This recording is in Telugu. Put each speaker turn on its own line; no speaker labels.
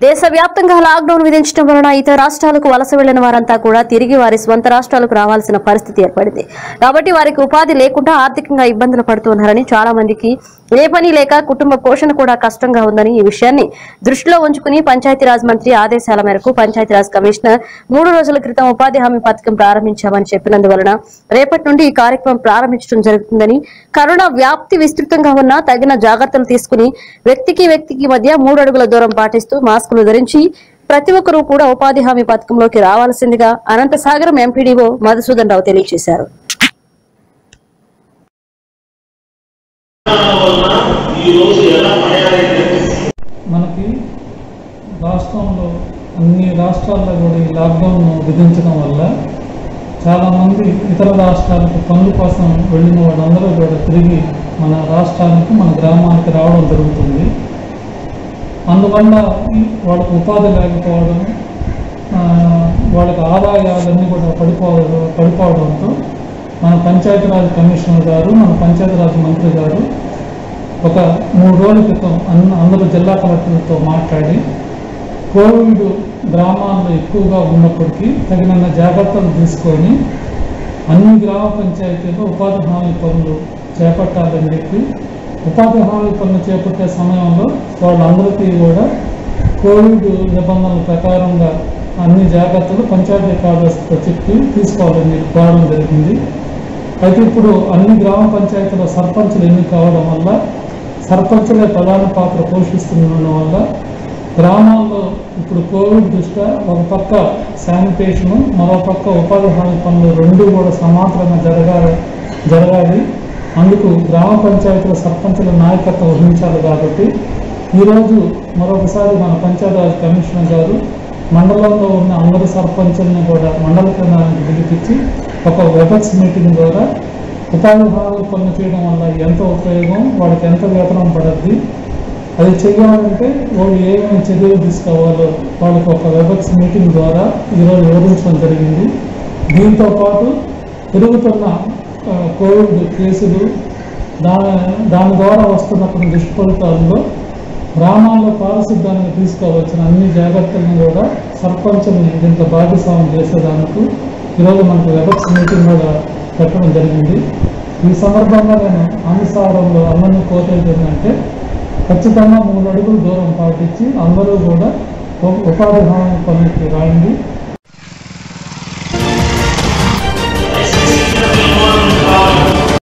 దేశవ్యాప్తంగా లాక్డౌన్ విధించడం వలన ఇతర రాష్ట్రాలకు వలస వెళ్ళిన వారంతా కూడా తిరిగి వారి స్వంత రాష్ట్రాలకు రావాల్సిన పరిస్థితి ఏర్పడింది. కాబట్టి వారికి ఉపాధి లేకుండా ఆర్థికంగా ఇబ్బందులు పడుతున్నారని చాలా మందికి ఏ పని లేక కుటుంబ పోషణ కూడా కష్టంగా ఉందని ఈ విషయాన్ని దృష్టిలో ఉంచుకుని పంచాయతీరాజ్ మంత్రి ఆదేశాల మేరకు పంచాయతీరాజ్ కమిషనర్ మూడు రోజుల క్రితం ఉపాధి హామీ పథకం ప్రారంభించామని చెప్పినందువలన రేపటి నుండి ఈ కార్యక్రమం ప్రారంభించడం జరుగుతుందని కరోనా వ్యాప్తి విస్తృతంగా ఉన్న తగిన జాగ్రత్తలు తీసుకుని వ్యక్తికి వ్యక్తికి మధ్య మూడు అడుగుల దూరం పాటిస్తూ మాస్కులు ధరించి ప్రతి ఒక్కరూ కూడా ఉపాధి హామీ పథకంలోకి రావాల్సిందిగా అనంతసాగరం ఎంపీడీఓ మధుసూదన్ రావు తెలియజేశారు.
మనకి రాష్ట్రంలో అన్ని రాష్ట్రాల్లో కూడా ఈ లాక్డౌన్ విధించడం వల్ల చాలామంది ఇతర రాష్ట్రాలకు పనుల కోసం వెళ్ళిన వాళ్ళందరూ కూడా తిరిగి మన రాష్ట్రానికి మన గ్రామానికి రావడం జరుగుతుంది. అందువల్ల వాళ్ళకు ఉపాధి లేకపోవడం వాళ్ళకి ఆదాయాలన్నీ కూడా పడిపోవడం పడిపోవడంతో మన పంచాయతీరాజ్ కమిషనర్ గారు మన పంచాయతీరాజ్ మంత్రి గారు ఒక మూడు రోజుల క్రితం అన్న అందరూ జిల్లా కలెక్టర్లతో మాట్లాడి కోవిడ్ గ్రామాల్లో ఎక్కువగా ఉన్నప్పటికీ తగినంత జాగ్రత్తలు తీసుకొని అన్ని గ్రామ పంచాయతీల్లో ఉపాధి హామీ పనులు చేపట్టాలని చెప్పి ఉపాధి హామీ పనులు చేపట్టే సమయంలో వాళ్ళందరికీ కూడా కోవిడ్ నిబంధనల ప్రకారంగా అన్ని జాగ్రత్తలు పంచాయతీ కార్యదర్శితో చెప్పి తీసుకోవాలని కోరడం జరిగింది. అయితే ఇప్పుడు అన్ని గ్రామ పంచాయతీల సర్పంచులు ఎన్ని కావడం వల్ల సర్పంచులే ప్రధాన పాత్ర పోషిస్తుండడం వల్ల గ్రామాల్లో ఇప్పుడు కోవిడ్ దృష్ట్యా ఒక పక్క శానిటేషను మరో పక్క ఉపాధి హామీ పనులు రెండు కూడా సమాంతరంగా జరగాలి జరగాలి. అందుకు గ్రామ పంచాయతీల సర్పంచుల నాయకత్వం వహించాలి కాబట్టి ఈరోజు మరొకసారి మన పంచాయతీరాజ్ కమిషనర్ గారు మండలంలో ఉన్న అందరి సర్పంచులను కూడా మండల కేంద్రానికి పిలిపించి ఒక వెబెక్స్ మీటింగ్ ద్వారా ఉపాధి హామీ పనులు చేయడం వల్ల ఎంత ఉపయోగం వాళ్ళకి ఎంత వేతనం పడద్ది అది చేయాలంటే వాళ్ళు ఏమేమి చర్యలు తీసుకోవాలో వాళ్ళకి ఒక వెబక్స్ మీటింగ్ ద్వారా ఈరోజు వివరించడం జరిగింది. దీంతో పాటు పెరుగుతున్న కోవిడ్ కేసులు దాని దాని ద్వారా వస్తున్న కొన్ని దుష్ఫలితాల్లో గ్రామాల్లో పారిశుద్ధ్యానికి తీసుకోవాల్సిన అన్ని జాగ్రత్తలను కూడా సర్పంచుల్ని దీంతో భాగస్వామ్యం చేసేదానికి ఈరోజు మనకు వెబక్స్ మీటింగ్ కూడా పెట్టడం జరిగింది. ఈ సందర్భంగా నేను అనుసారంలో అందరినీ కోరేది ఏంటంటే ఖచ్చితంగా మూడు అడుగులు దూరం పాటించి అందరూ కూడా ఉపాధి హామీ పనికి రాయండి